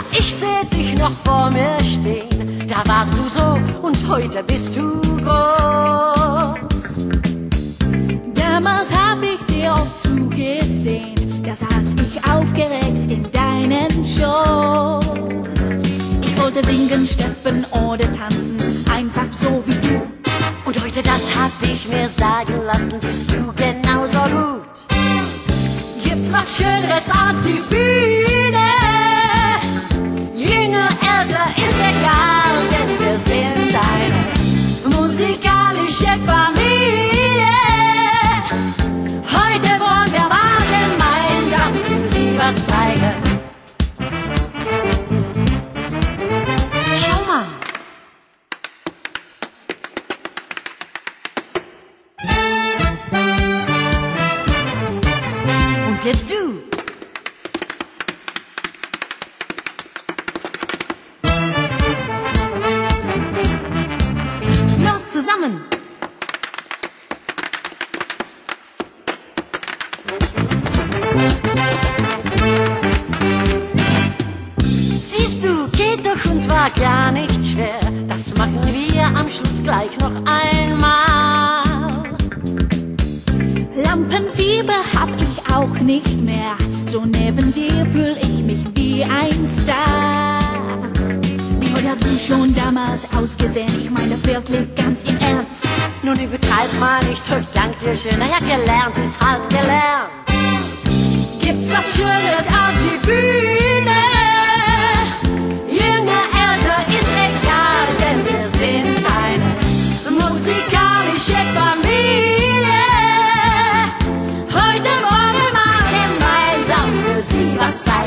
Ja, ich seh dich noch vor mir stehen. Da warst du so und heute bist du groß. Damals hab ich dir oft zugesehen, da saß ich aufgeregt in deinen Schoß. Ich wollte singen, steppen oder tanzen, einfach so wie du. Und heute, das hab ich mir sagen lassen, bist du genauso gut. Gibt's was Schöneres als die Bühne? Älter, ist egal, denn wir sind eine musikalische Familie. Heute wollen wir mal gemeinsam für sie was zeigen. Schau mal. Und jetzt du. Siehst du, geht doch und war gar nicht schwer. Das machen wir am Schluss gleich noch einmal. Lampenfieber hab ich auch nicht mehr. So neben dir fühl ich mich wie ein Star. Wie heute hast du schon damals ausgesehen? Ich mein das wirklich ganz im Ernst. Nun übertreib mal nicht, ich dank dir schön. Naja, gelernt ist halt gelernt. Heute wollen